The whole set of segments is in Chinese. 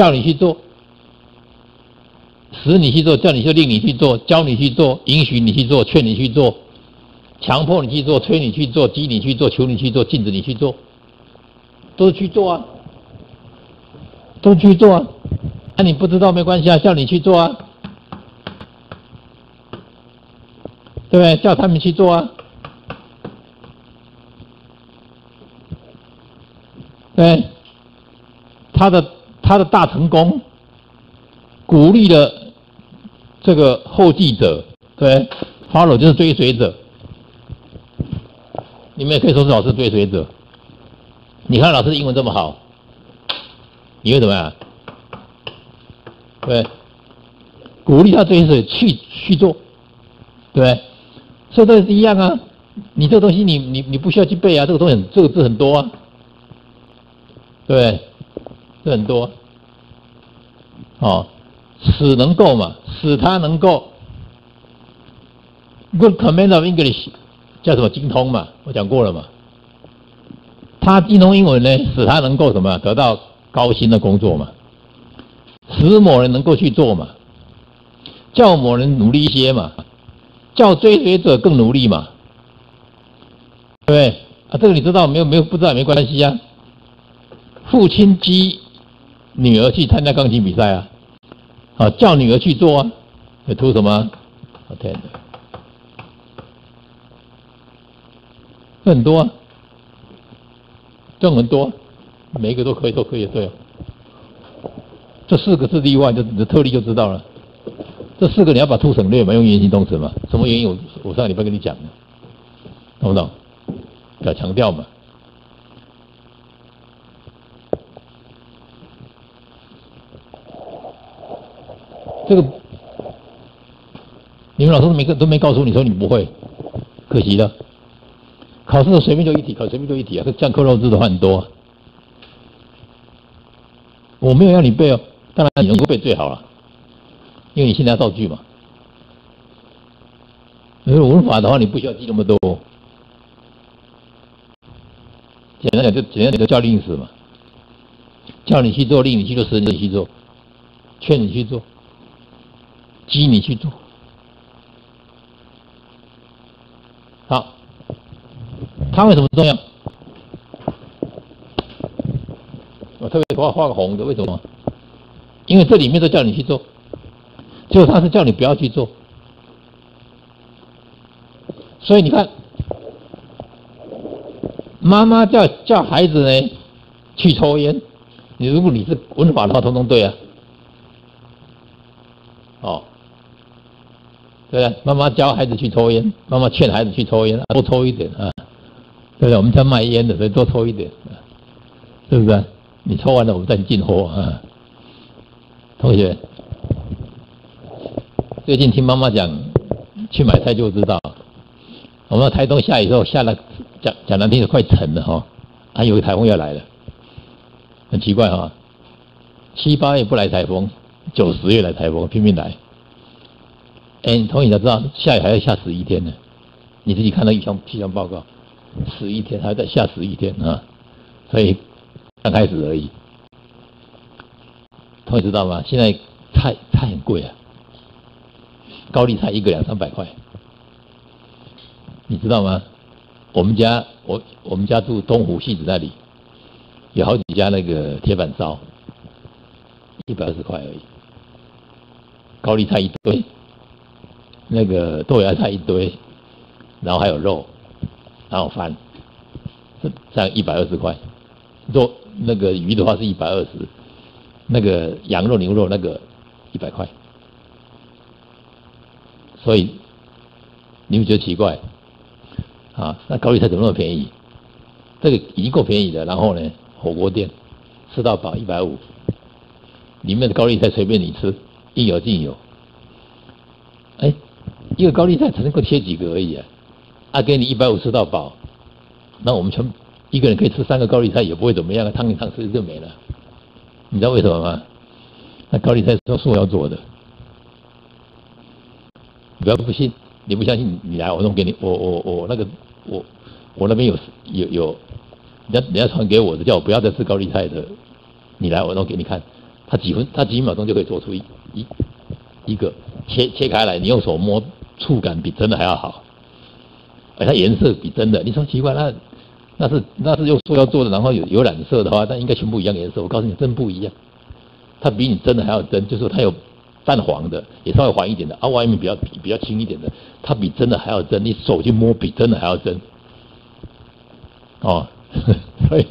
叫你去做，使你去做，叫你去令你去做，教你去做，允许你去做，劝你去做，强迫你去做，催你去做，激你去做，求你去做，禁止你去做，都去做啊，都去做啊。那你不知道没关系啊，叫你去做啊，对不对？叫他们去做啊，对，他的他的大成功，鼓励了这个后继者，对，follow 就是追随者，你们也可以说是老师追随者。你看老师英文这么好，你会怎么样？对，鼓励他追随去去做，对，所以这是一样啊。你这个东西你你你不需要去背啊，这个东西很这个字很多啊，对，这很多，哦，使能够嘛，使他能够，good command of English 叫什么精通嘛，我讲过了嘛，他精通英文呢，使他能够什么得到高薪的工作嘛。使某人能够去做嘛，叫某人努力一些嘛，叫追随者更努力嘛，对不对？啊，这个你知道没有？没有不知道也没关系啊。父亲激女儿去参加钢琴比赛啊，啊，叫女儿去做啊，有图什么？我天哪，很多啊，这很多，每一个都可以，都可以，对。这四个是例外，就的特例就知道了。这四个你要把 to 省略嘛，用原形动词嘛。什么原因？我我上礼拜跟你讲的，懂不懂？要强调嘛。这个你们老师都没都没告诉你说你不会，可惜了。考试的随便就一题，考随便就一题啊。这样扣肉字的话很多。我没有要你背哦。当然你能够背最好了，因为你现在要造句嘛。因为文法的话，你不需要记那么多。简单讲就简单点就教令史嘛，叫你去做，令你去做，使你去做，劝你去做，激你去做。好，它为什么重要？我特别画画个红的，为什么？因为这里面都叫你去做，就他是叫你不要去做，所以你看，妈妈叫叫孩子呢去抽烟，你如果你是文法的话，通通对啊，哦，对妈妈教孩子去抽烟，妈妈劝孩子去抽烟，多抽一点啊，对不对？我们家卖烟的，所以多抽一点，对不对？你抽完了，我们再进货啊。同学，最近听妈妈讲，去买菜就知道，我们台东下雨之后下了，讲讲难听的快沉了哈，还有个台风要来了，很奇怪哈，七八月不来台风，九十月来台风，拼命来。哎，你同学要知道，下雨还要下十一天呢，你自己看到气象气象报告，十一天还在下十一天啊，所以刚开始而已。同学知道吗？现在菜菜很贵啊，高丽菜一个两三百块，你知道吗？我们家我我们家住东湖戏子那里，有好几家那个铁板烧，一百二十块而已，高丽菜一堆，那个豆芽菜一堆，然后还有肉，然后饭，这样一百二十块，肉那个鱼的话是一百二十。那个羊肉、牛肉那个一百块，所以你们觉得奇怪啊？那高丽菜怎么那么便宜？这个已经够便宜的。然后呢，火锅店吃到饱一百五，里面的高丽菜随便你吃，应有尽有。一个高利贷只能够切几个而已啊！啊，给你一百五吃到饱，那我们全一个人可以吃三个高利贷，也不会怎么样啊，烫一烫吃就没了。你知道为什么吗？那高利贷都是我要做的，你不要不信，你不相信你来，我弄给你，我我我那个我我那边有有有，人家人家传给我的，叫我不要再吃高利贷的，你来我弄给你看，他几分，他几秒钟就可以做出一一一个切切开来，你用手摸，触感比真的还要好，而它颜色比真的，你说奇怪，那那是那是用塑料做的，然后有有染色的话，那应该全部一样颜色。我告诉你，真不一样，它比你真的还要真，就是它有淡黄的，也稍微黄一点的，啊，外面比较比较轻一点的，它比真的还要真，你手去摸比真的还要真，哦，所以。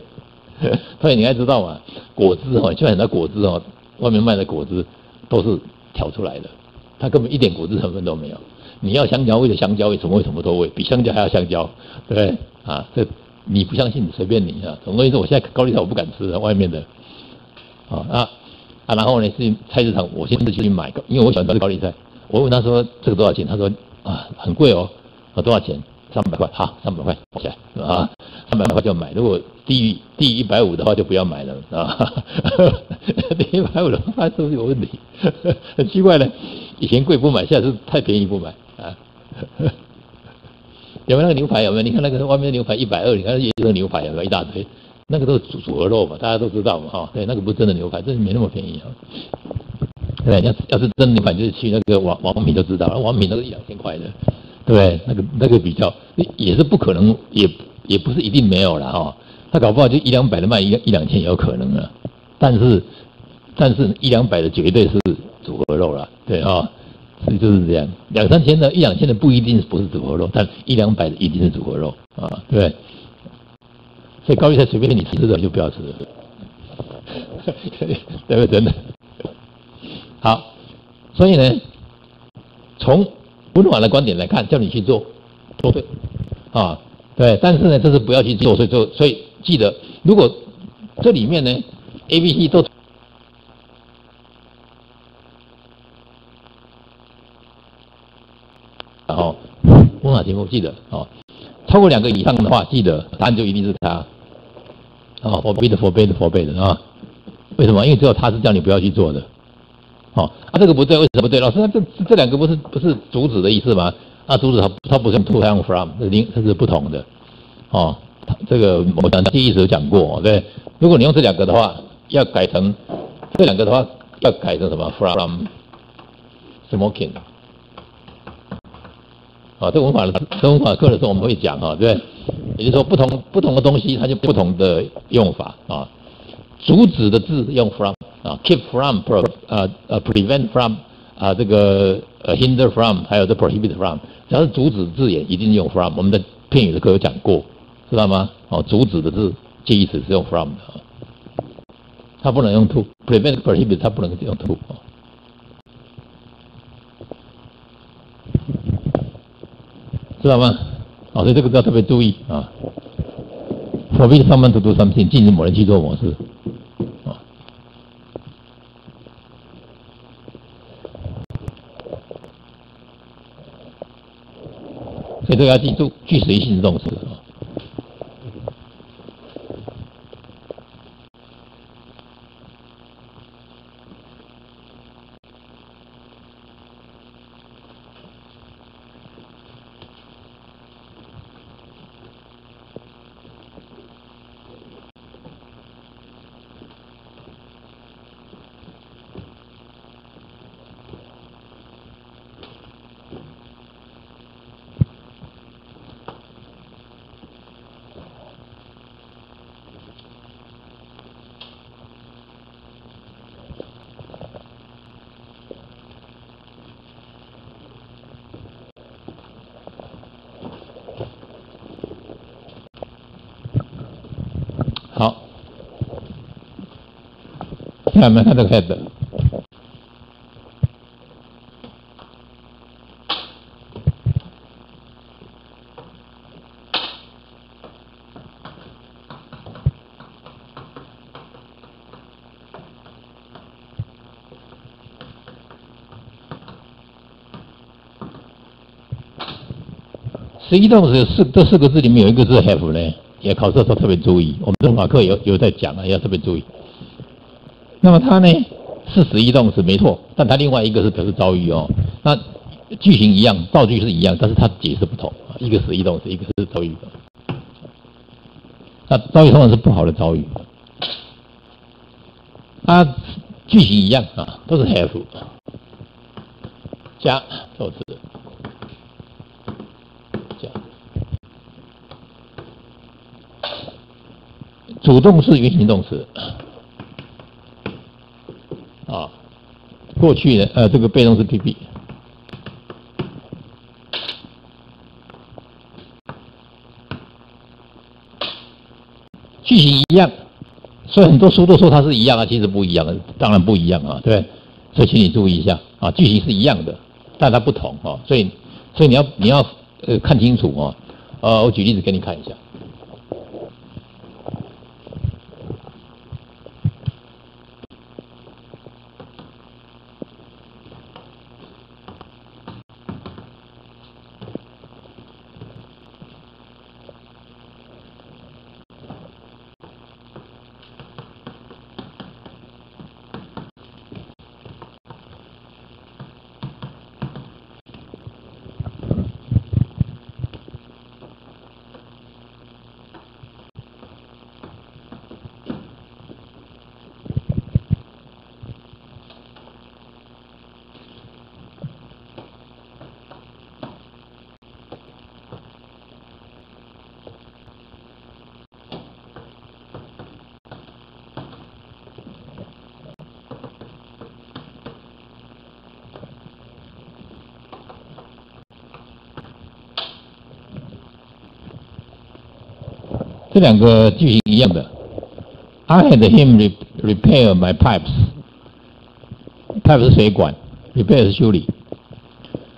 所以你该知道嘛，果汁哦，就很多果汁哦，外面卖的果汁都是调出来的，它根本一点果汁成分都没有。你要香蕉味的香蕉味，什么味什么都味，比香蕉还要香蕉，对不对？啊，这你不相信，随便你啊。总归是我现在高丽菜我不敢吃外面的，啊啊啊！然后呢是菜市场，我现在去买，因为我喜欢吃高丽菜。我问他说这个多少钱？他说啊很贵哦，啊多少钱？三百块，好，三百块，起来啊，三百块就买。如果低于低于一百五的话，就不要买了啊。低于一百五的话，是不是有问题？很奇怪呢，以前贵不买，现在是太便宜不买。有没有那个牛排？有没有？你看那个外面的牛排一百二，你看那个牛排有没有一大堆？那个都是组组合肉嘛，大家都知道嘛，哈。对，那个不是真的牛排，真的没那么便宜啊。对，要要是真的牛排，就是去那个王王品就知道了，王品都是一两千块的。对，那个那个比较也是不可能，也也不是一定没有了哈。他搞不好就一两百的卖一一两千也有可能啊。但是，但是一两百的绝对是组合肉了，对啊，就是这样。两三千的、一两千的不一定不是组合肉，但一两百的一定是组合肉啊，对。所以高丽菜随便你吃的就不要吃了，对不对？真的。好，所以呢，从。温暖的观点来看，叫你去做，做对，啊，对，但是呢，这是不要去做，所以做，所以记得，如果这里面呢，A、B、C 都，然后温暖题目记得哦，超过两个以上的话，记得答案就一定是他，哦，forbid forbid forbid 啊，为什么？因为只有他是叫你不要去做的。哦，啊，这个不对，为什么不对？老师，那这这两个不是不是阻止的意思吗？啊，阻止它它不是 to and from，是另它是不同的。哦，这个我讲第一次有讲过，对。如果你用这两个的话，要改成这两个的话，要改成什么？from smoking。啊，这文法这文法课的时候我们会讲哈，对。也就是说，不同不同的东西，它就不同的用法啊。阻止的字用 from。啊，keep from pro 呃呃 prevent from 啊这个呃 hinder from 还有这 prohibit from，只要是阻止字眼一定用 from。我们的片语的课有讲过，知道吗？哦，阻止的字介意词是用 from 的，它不能用 to prevent prohibit 它不能用 to。知道吗？哦，所以这个要特别注意啊。forbid someone to do something，禁止某人去做某事。所以这个要记住，具随性动词啊。看没看这个 head？实际上是四这四个字里面有一个字 have 呢，也考试的时候特别注意。我们政法课有有在讲啊，要特别注意。那么它呢是实义动词没错，但它另外一个是表示遭遇哦。那句型一样，造句是一样，但是它解释不同啊。一个实义动词，一个是遭遇的。那遭遇通常是不好的遭遇。它句型一样啊，都是 have 加受词加，主动式原形动词啊，过去的呃这个被动式 PP。句型一样，所以很多书都说它是一样啊，其实不一样的，当然不一样啊，对，所以请你注意一下啊，句型是一样的，但它不同啊，所以所以你要你要呃看清楚啊，呃，我举例子给你看一下。这两个句型一样的。I had him repair my pipes. Pipe 是水管，repair 是修理。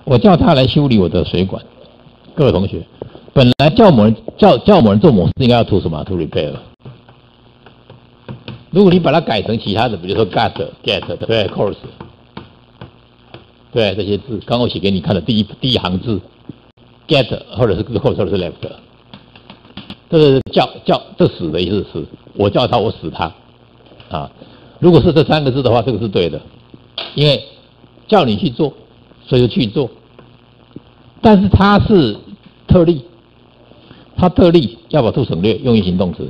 我叫他来修理我的水管。各位同学，本来叫某人叫叫某人做某事，应该要 to 什么？to repair。如果你把它改成其他的，比如说 get、get 对，course，对这些字，刚刚我写给你看的第一第一行字，get 或者是 course 或者是 left。这个叫叫这死的意思是，我叫他，我死他，啊，如果是这三个字的话，这个是对的，因为叫你去做，所以就去做。但是它是特例，它特例要把 to 省略，用于行动词，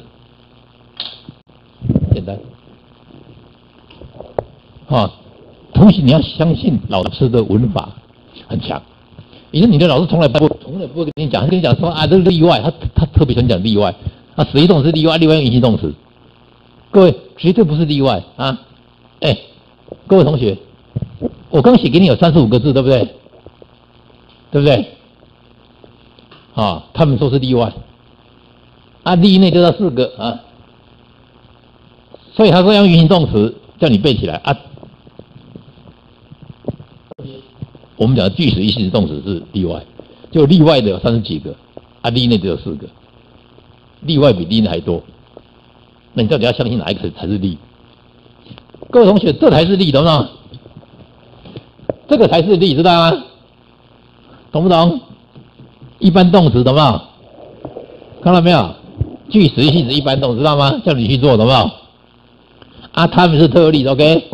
简单。啊，同时你要相信老师的文法很强。因为你的老师从来不从来不会跟你讲，跟你讲说啊，这是例外，他他特别喜欢讲例外。啊，实际动词例外，例外用原形动词。各位绝对不是例外啊！哎，各位同学，我刚写给你有三十五个字，对不对？对不对？啊，他们说是例外，啊，例内就要四个啊，所以他说用原形动词叫你背起来啊。我们讲的句式一系动词是例外，就例外的有三十几个，啊，例内只有四个，例外比例内还多。那你到底要相信哪一个才是例？各位同学，这才是例，懂不懂？这个才是例，知道吗？懂不懂？一般动词，懂不懂？看到没有？句式性质一般动词，知道吗？叫你去做，懂不懂？啊，他们是特例，OK？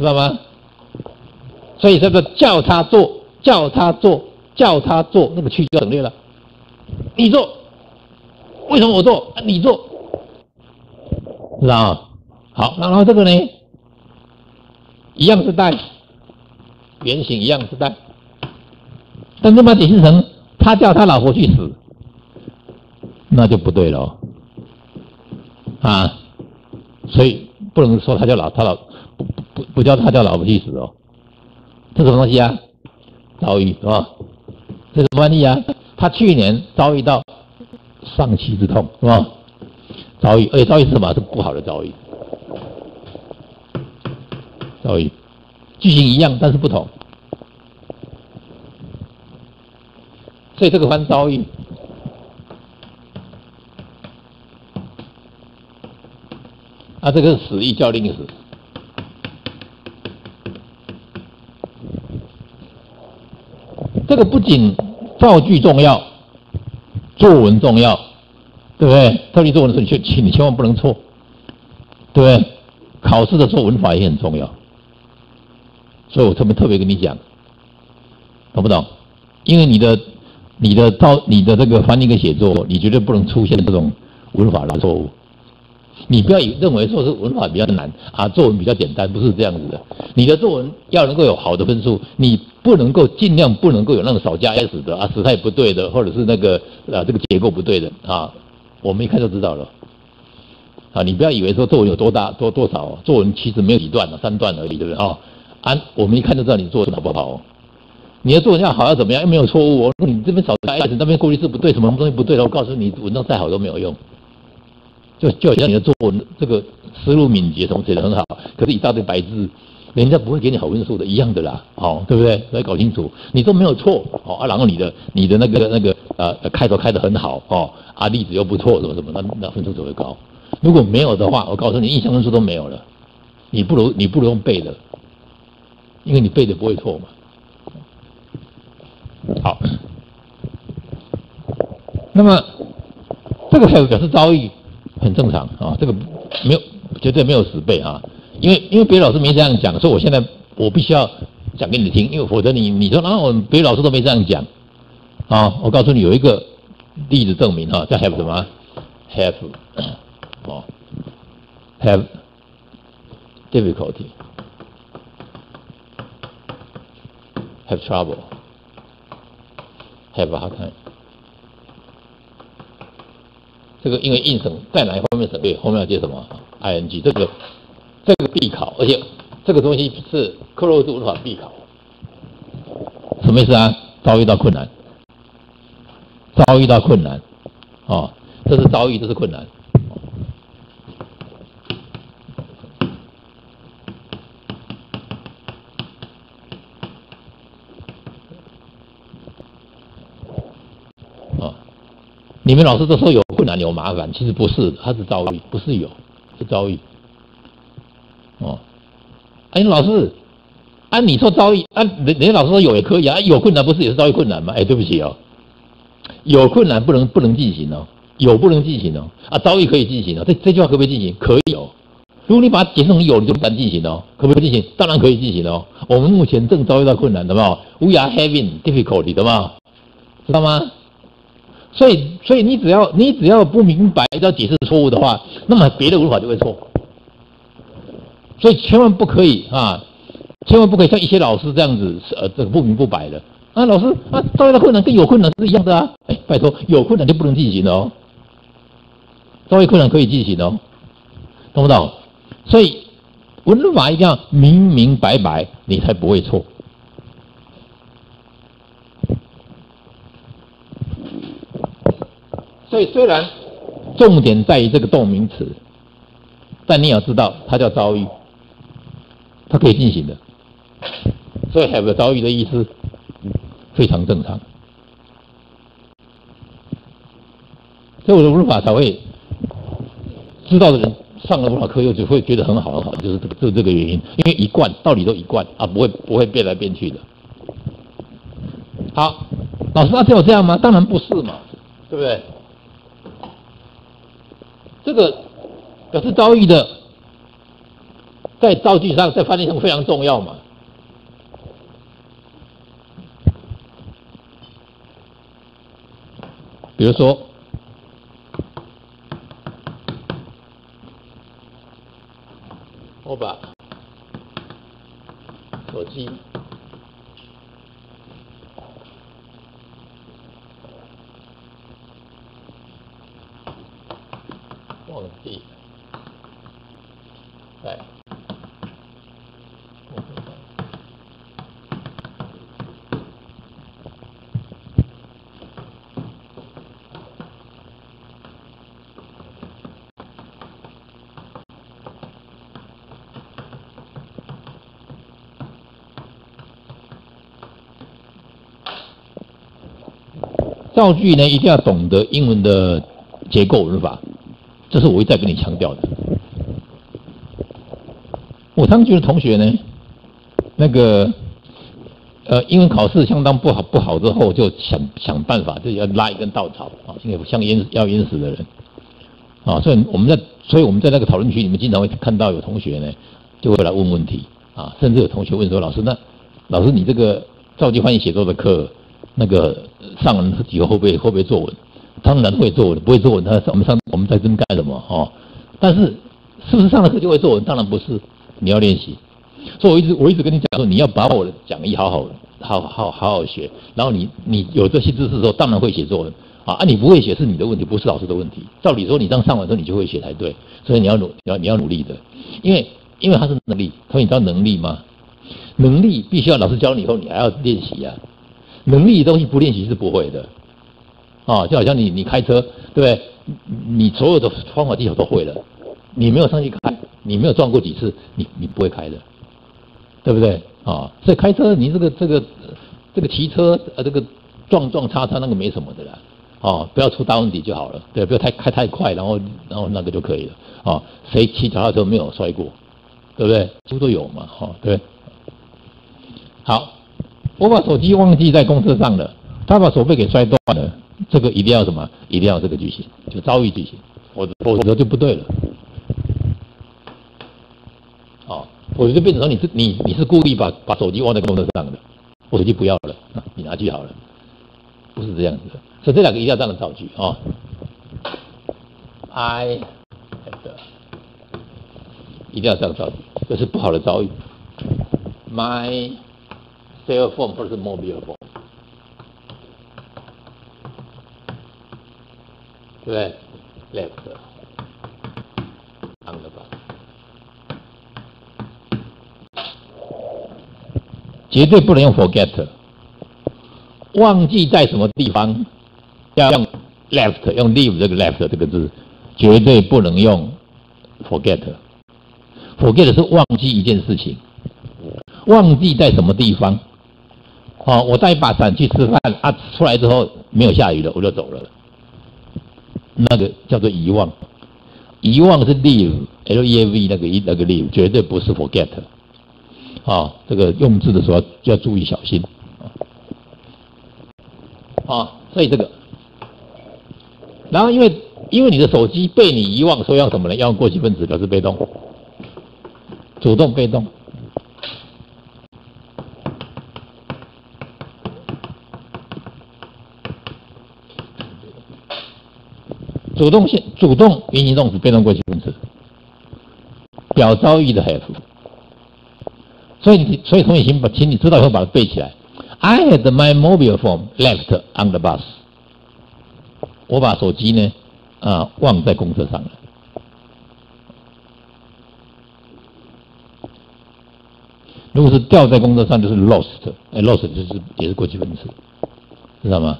知道吗？所以这个叫他做，叫他做，叫他做，那个去就省略了。你做，为什么我做？你做，知道吗？好，然后这个呢，一样是带，原型一样是带，但是把解释成他叫他老婆去死，那就不对了啊！所以不能说他叫老他老。不不叫他叫老婆去死哦，这什么东西啊？遭遇是吧？这是翻译啊？他去年遭遇到丧妻之痛是吧？遭遇，而且遭遇是什么？是不好的遭遇。遭遇，剧情一样，但是不同。所以这个翻遭遇啊，这个死意叫令死。这个不仅造句重要，作文重要，对不对？特别作文的时候，你千你千万不能错，对不对？考试的时候文法也很重要，所以我特别特别跟你讲，懂不懂？因为你的你的造你的这个翻译跟写作，你绝对不能出现这种文法的错误。你不要以认为说是文法比较难啊，作文比较简单，不是这样子的。你的作文要能够有好的分数，你不能够尽量不能够有那个少加 s 的啊，时态不对的，或者是那个啊这个结构不对的啊，我们一看就知道了。啊，你不要以为说作文有多大多多少，作文其实没有几段了，三段而已，对不对啊？啊，我们一看就知道你作文好不好。你的作文要好要怎么样？又没有错误哦。你这边少加 s，那边过滤是不对，什么东西不对的？我告诉你，文章再好都没有用。就就好像你的作文这个思路敏捷，从写的很好，可是一大堆白字，人家不会给你好分数的，一样的啦，哦，对不对？要搞清楚，你都没有错，哦啊，然后你的你的那个那个呃开头开的很好，哦啊例子又不错，什么什么，那那分数就会高。如果没有的话，我告诉你，印象分数都没有了，你不如你不如用背的，因为你背的不会错嘛。好，那么这个还有表示遭遇。很正常啊，这个没有绝对没有死背啊，因为因为别的老师没这样讲，所以我现在我必须要讲给你听，因为否则你你说啊，我别的老师都没这样讲啊，我告诉你有一个例子证明哈，叫 have 什么 have 哦 have difficulty have trouble have a hard time。这个因为应省在哪一方面省略，后面要接什么？ing 这个这个必考，而且这个东西是克洛兹文法必考。什么意思啊？遭遇到困难，遭遇到困难，哦，这是遭遇，这是困难。你们老师都说有困难有麻烦，其实不是，他是遭遇，不是有，是遭遇。哎，老师，按你说遭遇，按人人家老师说有也可以啊，有困难不是也是遭遇困难吗？哎，对不起哦，有困难不能不能进行哦，有不能进行哦，啊，遭遇可以进行哦，这这句话可不可以进行？可以哦。如果你把它解释成有，你就不敢进行哦，可不可以进行？当然可以进行哦。我们目前正遭遇到困难，懂吗？We are having difficulty，懂吗？知道吗？所以，所以你只要你只要不明白要解释错误的话，那么别的文法就会错。所以千万不可以啊，千万不可以像一些老师这样子，呃，这个不明不白的啊。老师啊，遭遇到困难跟有困难是一样的啊。哎，拜托，有困难就不能进行哦。遭遇困难可以进行哦，懂不懂？所以文法一定要明明白白，你才不会错。所以虽然重点在于这个动名词，但你要知道它叫遭遇，它可以进行的。所以 have 遭遇的意思非常正常。所以我的文法才会知道的人上了文法课又只会觉得很好很好，就是这个就这个原因，因为一贯道理都一贯啊，不会不会变来变去的。好，老师，那只有这样吗？当然不是嘛，对不对？这个表示遭遇的，在造句上，在翻译上非常重要嘛。比如说，我把手机。忘记，对，造句呢，一定要懂得英文的结构文法。这是我一再跟你强调的。我常觉得同学呢，那个呃，英文考试相当不好不好之后，就想想办法，就要拉一根稻草啊，因为像淹要淹死的人啊，所以我们在所以我们在那个讨论区里面经常会看到有同学呢，就会来问问题啊，甚至有同学问说：“老师，那老师你这个造句翻译写作的课，那个上完以后会不会会不会作文？”当然会作文，不会作文，他我们上我们在这边干什么哦？但是是不是上了课就会作文？当然不是，你要练习。所以我一直我一直跟你讲说，你要把我的讲义好好好好好好学，然后你你有这些知识之后，当然会写作文啊。啊，你不会写是你的问题，不是老师的问题。照理说，你这样上完之后，你就会写才对。所以你要努你，要你要努力的，因为因为他是能力，他说你知道能力吗？能力必须要老师教你以后，你还要练习呀。能力的东西不练习是不会的。啊，就好像你你开车，对不对？你所有的方法技巧都会了，你没有上去开，你没有撞过几次，你你不会开的，对不对？啊，所以开车你这个这个这个骑车呃这个撞撞擦擦那个没什么的啦，哦，不要出大问题就好了，对，不要太开太快，然后然后那个就可以了，啊，谁骑脚踏车没有摔过，对不对？都都有嘛，哈，对。好，我把手机忘记在公车上了，他把手背给摔断了。这个一定要什么？一定要这个句型，就遭遇句型，否则否则就不对了。哦，否则就变成说你是你你是故意把把手机忘在公车上的，我手机不要了，你拿去好了，不是这样子的。所以这两个一定要这样的造句啊。I have 一定要这样造句，这是不好的遭遇。My cell phone 或者是 mobile phone。对不对？Left on the bus，绝对不能用 forget，忘记在什么地方，要用 left，用 leave 这个 left 这个字，绝对不能用 forget。forget 是忘记一件事情，忘记在什么地方。好，我带一把伞去吃饭啊，出来之后没有下雨了，我就走了。那个叫做遗忘，遗忘是 leave，l e a v 那个一那个 leave，绝对不是 forget，啊，这个用字的时候要注意小心，啊，所以这个，然后因为因为你的手机被你遗忘，所以要什么呢？要用过去分词表示被动，主动被动。主动性，主动原形动词，被动过去分词，表遭遇的 have。所以你，所以同学请把，请你知道以后把它背起来。I had my mobile phone left on the bus。我把手机呢，啊，忘在公车上了。如果是掉在公车上，就是 lost，哎，lost 就是也是过去分词，知道吗？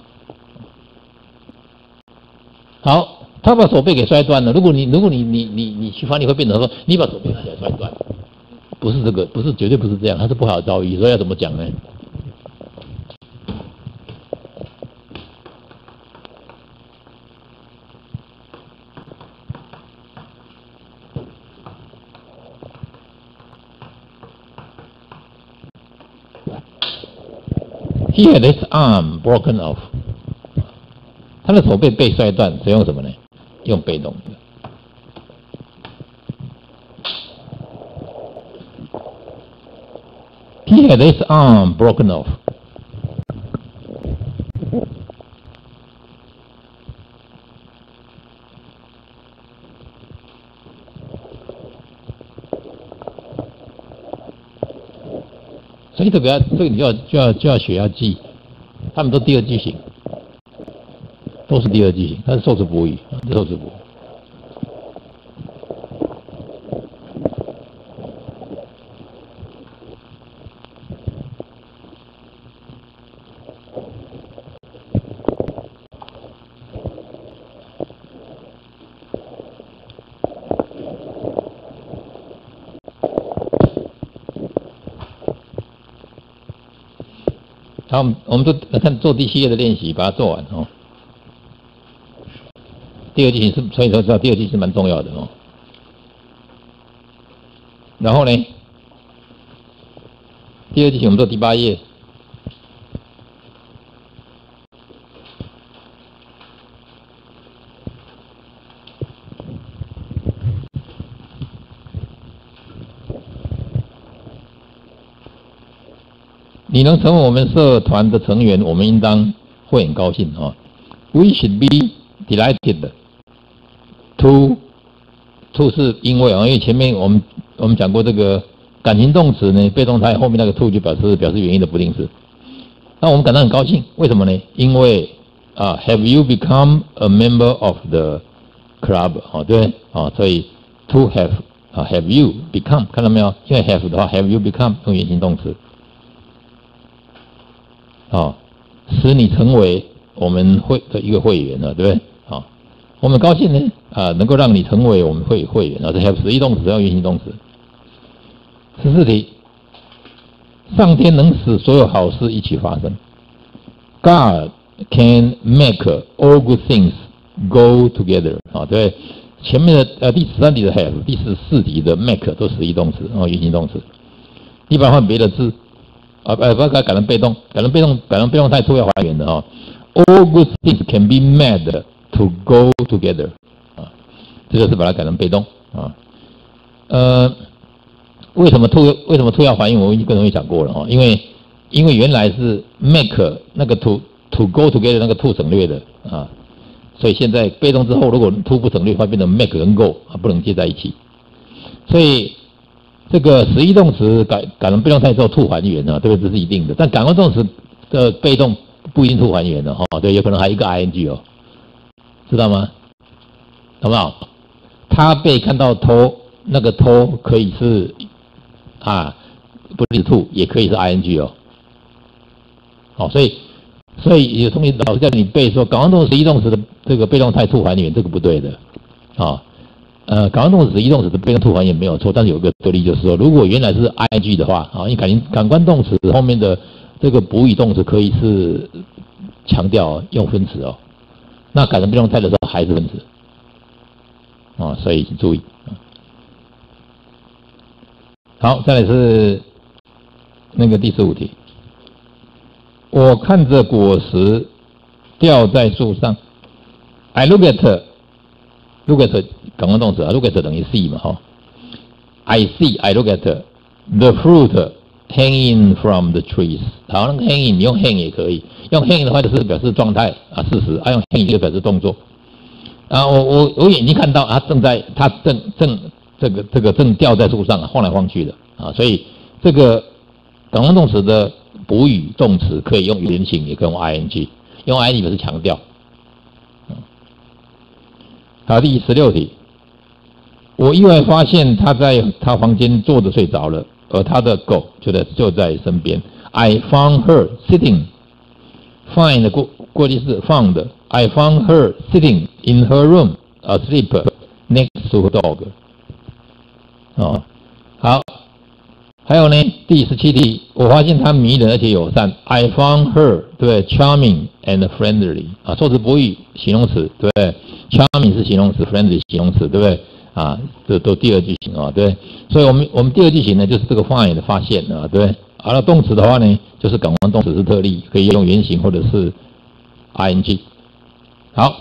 好。他把手背给摔断了。如果你如果你你你你去翻，你会变成说你把手背给摔断，不是这个，不是绝对不是这样，他是不好的遭遇，所以要怎么讲呢？He had his arm broken off。他的手背被摔断，使用什么呢？用被动的。He had his arm broken off。所以这个，这个你要就要就要学要记，他们都第二句型。都是第二句型，它是受词补语，受词补。好，我们做看做第七页的练习，把它做完哦。第二句是，所以说知道第二句是蛮重要的哦。然后呢，第二句型我们做第八页。你能成为我们社团的成员，我们应当会很高兴啊。We should be delighted。To to 是因为啊，因为前面我们我们讲过这个感情动词呢，被动态后面那个 to 就表示表示原因的不定式。那我们感到很高兴，为什么呢？因为啊，Have you become a member of the club？哦，对，啊，所以 to have 啊，Have you become？看到没有？现在 have 的话，Have you become 用原形动词，啊，使你成为我们会的一个会员了，对不对？啊，我们高兴呢，啊，能够让你成为我们会会员，啊，这 have 实义动词要原形动词。十四题。上天能使所有好事一起发生。God can make all good things go together。啊，对，前面的呃第十三题的 have，第十四题的 make 都是一动词，啊，原形动词。一般换别的字，啊，不要改成被动，改成被动，改成被动态突要还原的哦。All good things can be made to go together。啊，这个是把它改成被动啊，呃。为什么 to 为什么 to 要还原？我已经跟同学讲过了哦，因为因为原来是 make 那个 to to go together 那个 to 省略的啊，所以现在被动之后，如果 to 不省略，会变成 make 跟 go 啊，不能接在一起。所以这个实义动词改改成被动态之后 to 还原啊，这个这是一定的。但感官动词的被动不一定 to 还原的哈，对，有可能还一个 ing 哦，知道吗？好不好？他被看到偷，那个偷可以是。啊，不是 to 也可以是 ing 哦，好，所以所以有同学老师叫你背说，感官动词实义动词的这个被动态 to 还原，这个不对的，啊，呃，感官动词实义动词的被动 to 还原没有错，但是有一个特例就是说，如果原来是 ing 的话，啊，你感情感官动词后面的这个补语动词可以是强调用分词哦，那改成被动态的时候还是分词，啊，所以请注意。好，再来是那个第十五题。我看着果实掉在树上，I look at，look at 感官动词啊，look at 等于 see 嘛，哈。I see，I look at the fruit hanging from the trees。好，那个 hanging 你用 hang 也可以，用 hang 的话就是表示状态啊，事实；，啊，用 hang in 就表示动作。啊，我我我眼睛看到啊，正在，它正正。这个这个正吊在树上晃来晃去的啊，所以这个感官动词的补语动词可以用原形，也可以用 ing，用 ing 表示强调。好，第十六题，我意外发现他在他房间坐着睡着了，而他的狗就在就在身边。I found her sitting. Find 过过去式 found. I found her sitting in her room asleep next to her dog. 哦，好，还有呢，第十七题，我发现她迷人而且友善。I found her 对，charming and friendly 啊，受词补语形容词对，charming 是形容词，friendly 形容词对不对？啊，这都第二句型啊，对，所以我们我们第二句型呢就是这个方案的发现啊，对，好了，动词的话呢就是感官动词是特例，可以用原型或者是 ing。好。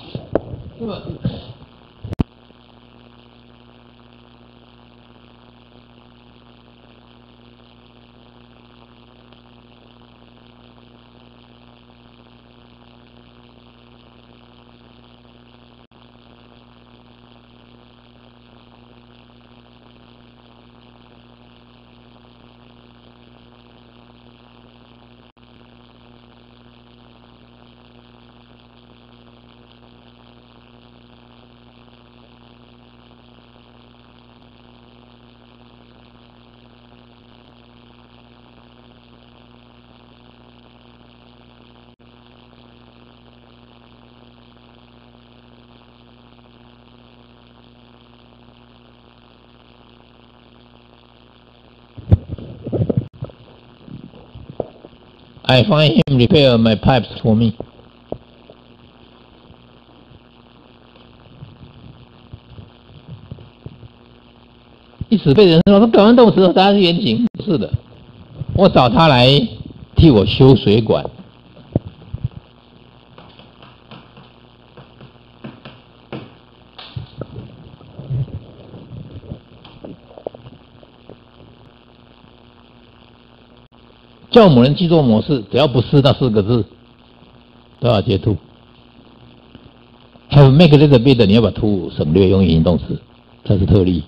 I find him repair my pipes for me. 一直被人说，说感官动词答案是原形，是的。我找他来替我修水管。叫某人去做某事，只要不是那四个字，都要截图。have make little bit，你要把 to 省略，用原形动词，这是特例。